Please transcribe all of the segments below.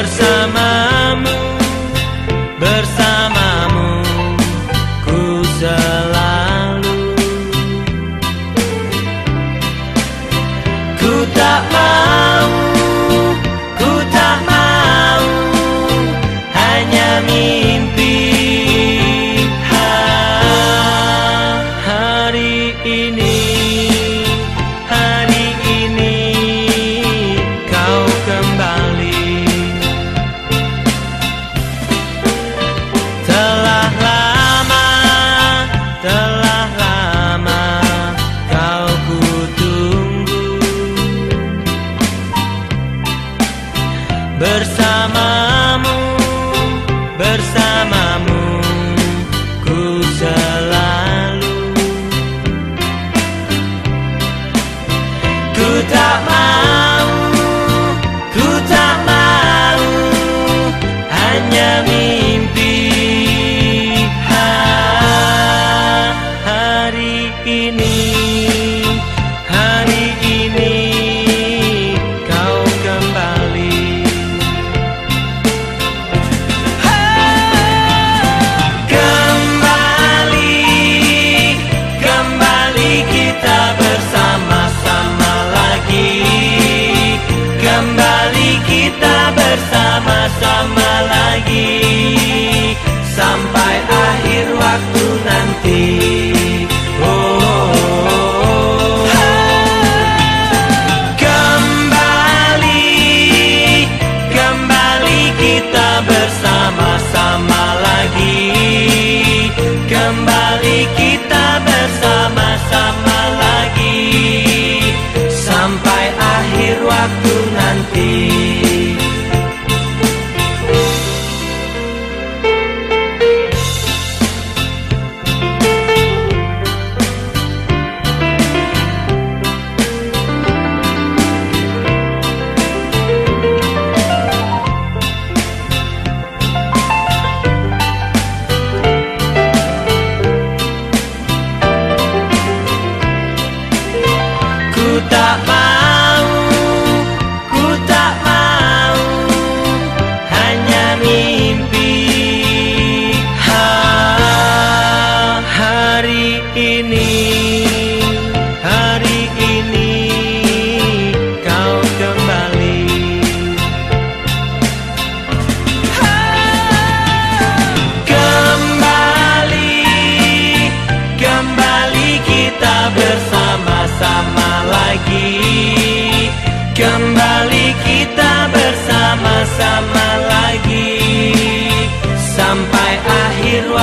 bersamamu bersamamu ku selalu. Ku tak mau ku tak mau hanya mimpi ha, hari ini. Bersamamu ku selalu. Ku tak bersama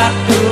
gato.